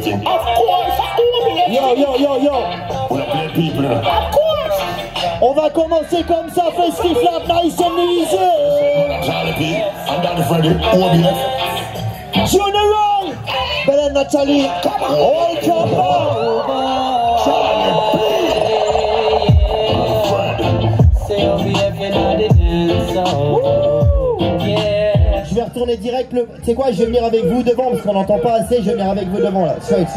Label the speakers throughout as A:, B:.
A: OBF. Of course.
B: Yo, yo, yo, yo.
A: We are playing people. Of course.
B: On va commencer comme ça, festif là, nice and easy.
A: Charlie P. And Danny Freddy. OBF.
B: General, Bella Nathalie, all come on. Retourner direct le. Sais quoi, je vais venir avec vous devant parce qu'on n'entend pas assez, je vais venir avec vous devant là. Straight.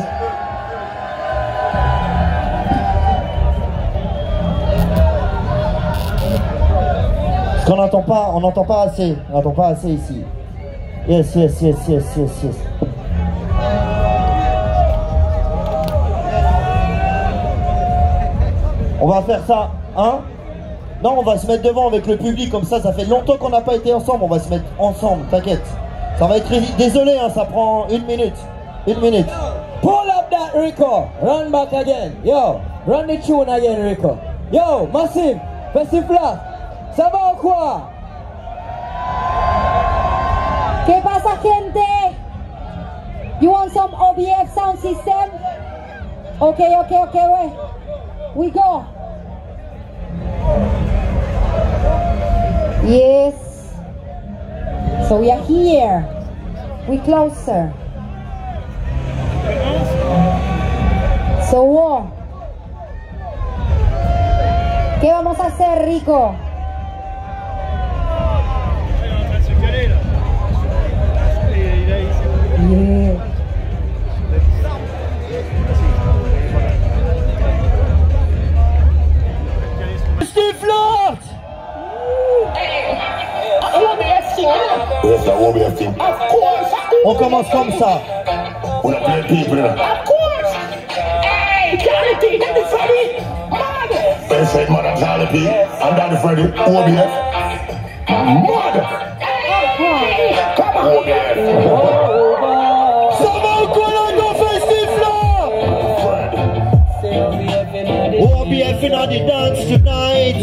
B: Parce qu'on n'entend pas, on n'entend pas assez, on n'entend pas assez ici. Yes, yes, yes, yes, yes, yes. On va faire ça, hein? Non, on va se mettre devant avec le public, comme ça, ça fait longtemps qu'on n'a pas été ensemble, on va se mettre ensemble, t'inquiète. Ça va être. Désolé, hein, ça prend une minute. Une minute.
C: Pull up that Rico. Run back again. Yo, run the tune again, Rico. Yo, Massive, Festif là. Ça va ou quoi?
D: ¿Qué pasa, gente? You want some OBF sound system? Okay, okay, okay. We go. Yes. So we are here. We closer. So what? ¿Qué vamos a hacer, Rico?
A: The. Of course.
B: On commence comme ça.
A: We are playing people. You know. Of course. Hey, Charlie P. Danny Freddy? Mad. They said Mother Charlie P. And Danny Freddy. OBF. Mad. Come on, OBF.
B: Ça va là dans Festif là OBF in the dance tonight.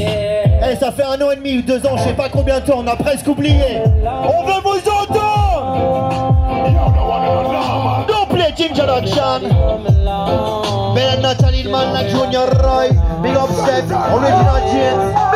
B: Eh, ça fait un an et demi ou deux ans, je sais pas combien de temps, on a presque oublié. On veut vous introduction. Better not tell man, like Junior Roy. Big up original James.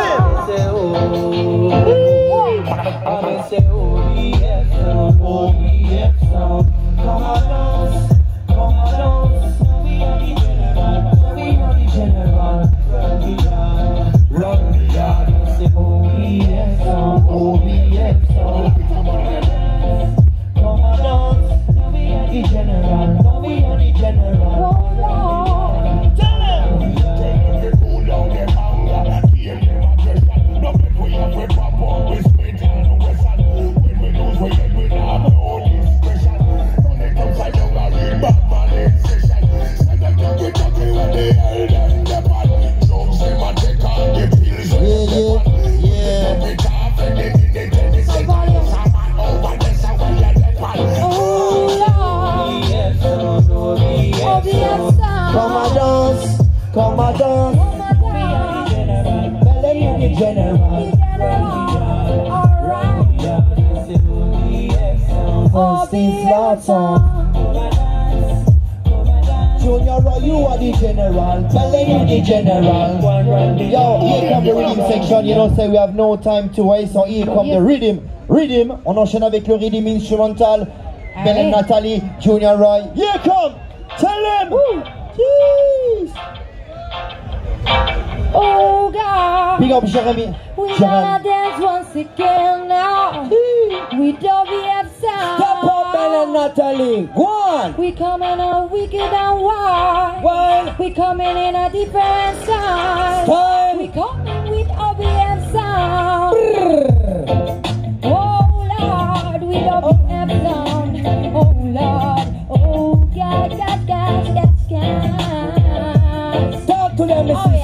B: You are the general you the general Yo, here come the rhythm section You know say we have no time to waste So here come the rhythm Rhythm, on enchaîne avec le rhythm instrumental Ben and Natalie, Junior Roy Here come, tell them Jeez.
D: Oh God,
B: Big up Jeremy
D: we
B: Jeremy
D: gonna dance once again now with WF sound.
C: Step up, and Natalie. Go on.
D: We coming out wicked and wild.
C: Wild.
D: We coming in a different style.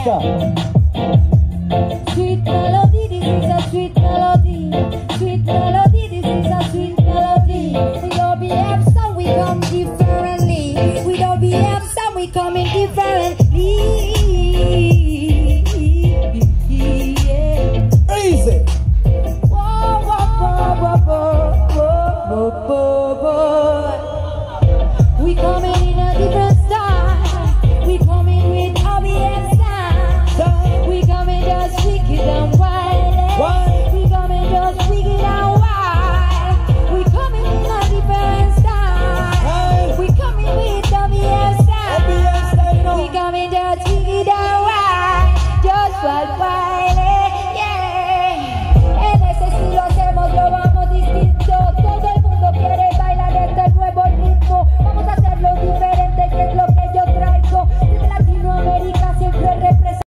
D: Alaska.